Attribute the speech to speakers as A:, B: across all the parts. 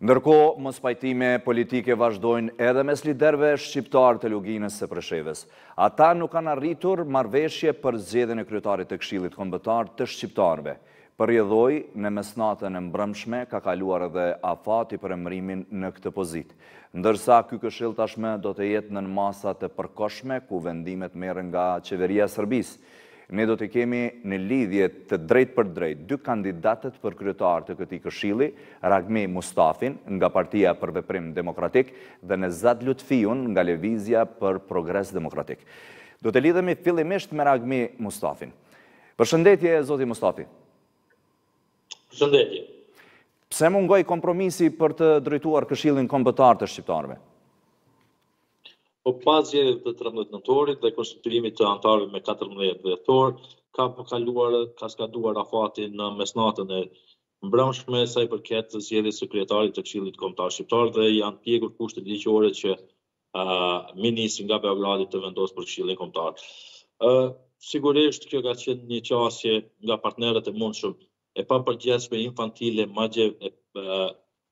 A: Ndërkohë, mospajtime politike vazhdojnë edhe mes liderëve shqiptarë të Luginës së Preshevës. Ata nuk kanë arritur marrëveshje për zgjedhjen e kryetarit të Këshillit Kombëtar të Shqiptarëve. Për rrjedhojë, në mesnatën e mbrëmshme ka kaluar edhe afati për emërimin në këtë pozitë. Ndërsa, ky këshill tashmë do të jetë nën masa të përkohshme ku vendimet merren nga Qeveria e Serbisë. Ne do t'i kemi në lidhje të drejtpërdrejtë dy kandidatët për kryetar të këtij këshilli, Ragmi Mustafin, nga Partia për Veprim Demokratik, dhe Nevzad Lutfiun, nga Lëvizja për Progres Demokratik. Do të lidhemi fillimisht me Ragmi Mustafin. Përshëndetje, zoti Mustafi.
B: Përshëndetje.
A: Pse mungoi kompromisi për të drejtuar Këshillin Kombëtar të Shqiptarëve?
B: Po pas zgjedhjeve të trembëdhjetë nëntorit dhe konstituimit të anëtarëve me katërmbëdhjetë dhjetor, ka po kaluar ka skaduar afati në mesnatën e mbrëmshme sa i përket zgjedhjes së kryetarit të Këshillit Kombëtar Shqiptar dhe janë pjekur kushtet ligjore që ministri nga Beogradi të vendosë për Këshillin Kombëtar. Sigurisht kjo ka qenë një qasje nga partnerët e mundshëm e papërgjegjshme infantile, madje e,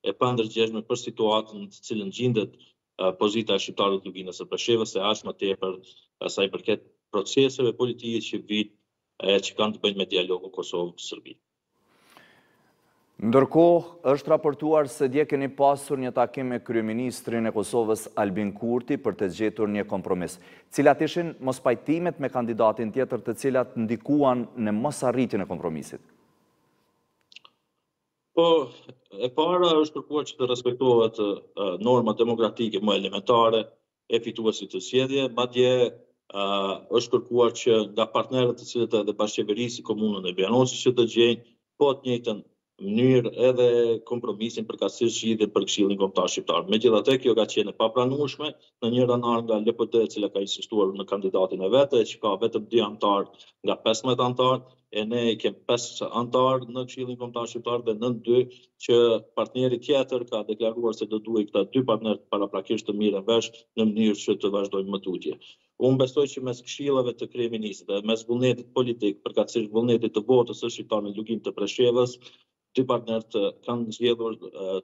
B: e pandërgjegjshme për situatën në të cilën gjindet pozita e shqiptarëve të Luginës së Preshevës e aq më tepër sa i përket proceseve politike që vijnë e që kanë të bëjnë me dialogun Kosovë-Serbi.
A: Ndërkohë, është raportuar se dje keni pasur një takim me kryeministrin e Kosovës Albin Kurti për të gjetur një kompromis. Cilat ishin mospajtimet me kandidatin tjetër të cilat ndikuan në mosarritjen e kompromisit?
B: Po, e para është kërkuar që të respektohet norma demokratike më elementare e fituesit të zgjedhjeve, madje është kërkuar që nga partnerët të cilët edhe bashkëqeverisim komunën e Bujanocit që të gjejnë po të njëjtën mënyrë edhe kompromisin përkatësisht zgjidhjen për Këshillin Kombëtar Shqiptar. Megjithatë kjo ka qenë e papranueshme në njërën anë nga LPD e cila ka insistuar në kandidatin e vet e që ka vetëm dy anëtarë nga 15 anëtarë e ne kemi 5 anëtarë në Këshillin Kombëtar Shqiptar dhe nën dy që partneri tjetër ka deklaruar se do duhej këta dy partnerë paraprakisht të mirren vesh në mënyrë që të vazhdojmë më tutje. Unë besoj që mes këshillave të kryeministrit dhe mes vullnetit politik, përkatësisht vullnetit të votës së shqiptarëve në Luginë të Preshevës, dy partnerët kanë zgjedhur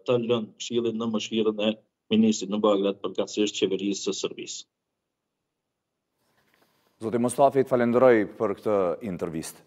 B: ta lënë këshillin në mëshirën e ministrit në Beograd, përkatësisht qeverisë së Serbisë.
A: Zoti Mustafi, të falenderoj për këtë intervistë.